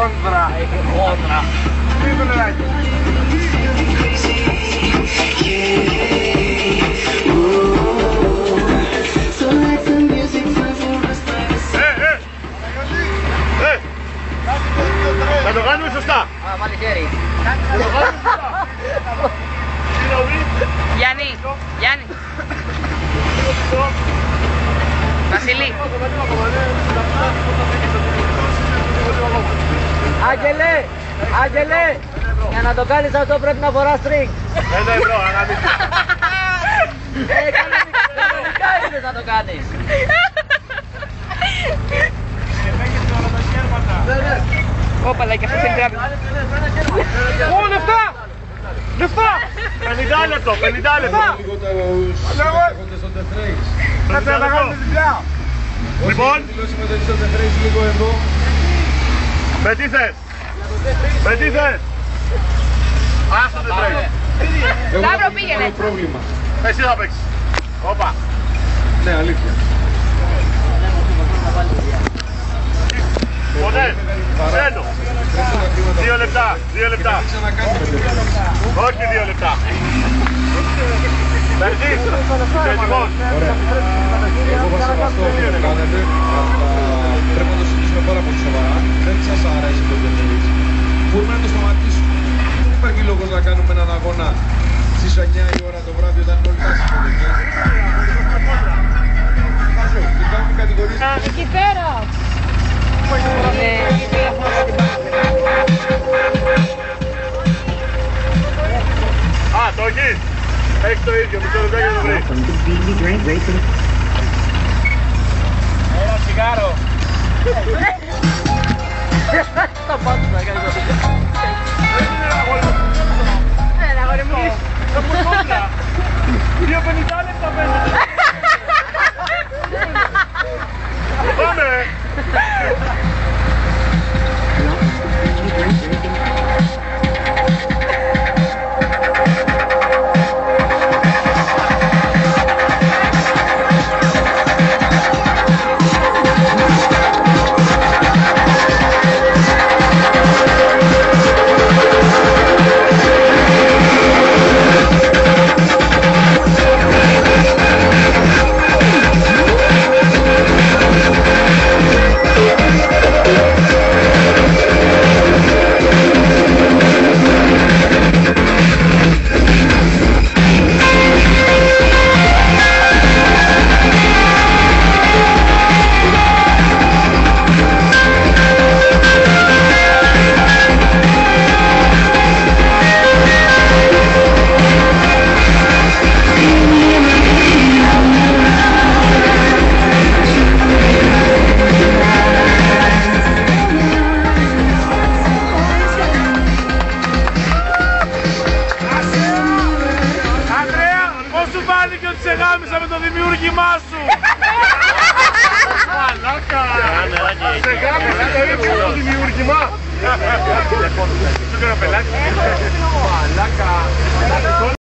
χόνδρα. Χόντρα. Τι το νεράκι. So let the music play for us by the side. Ε, ε! Ε! Θα το κάνουμε σωστά. Α, βάλει χέρι. Θα το κάνουμε σωστά. Άγγελε, Άγγελε, για να το κάνεις αυτό πρέπει να φοράς string. Ένα ευρώ, ανάμιση. Ε, κανονικά- κανονικά είπες να το κάνεις. Όπαλα και αυτό θέλει τράπεζα. Ω, λεφτά! Λεφτά! 50 λεπτό, 50 λεπτό. Λέγω, στο Death Race. κάτσε να κάνουμε δουλειά. Λοιπόν, με τι θες. Με τι θες. Άστο δεν τρέχει. Εγώ Σταύρο, έχω πήγαινε. ένα πρόβλημα. Εσύ θα παίξεις. Όπα. Ναι, αλήθεια. Ποτέ. Σένο. Πρέπει να χρήματα. Δύο λεπτά. Δύο Και λεπτά. να μην ξανακάνουμε τέτοιο. Όχι δύο λεπτά. Περσής. Είσαι έτοιμος. Ωραία. Εγώ θα σεβαστώ αγώνα στις 9 η ώρα το βράδυ όταν όλοι θα συμφωνηθούν. Και κάνουμε κατηγορίες Εκεί πέρα. Α, το έχεις. Έχεις το ίδιο. Μισό λεπτό για να το βρεις. Σε γάμισα με το δημιούργημά σου. Μαλάκα. Σε γάμισε το ίδιο το δημιούργημα. Σου έκανα πελάτη. Μαλάκα.